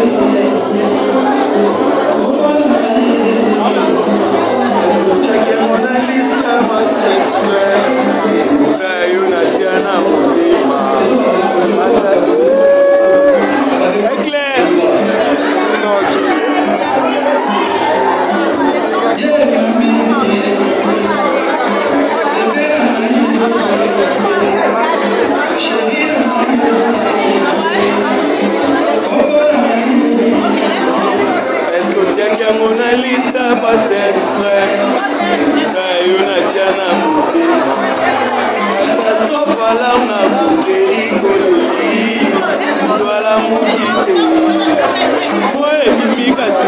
Amém. alwala mokite moyebimikasi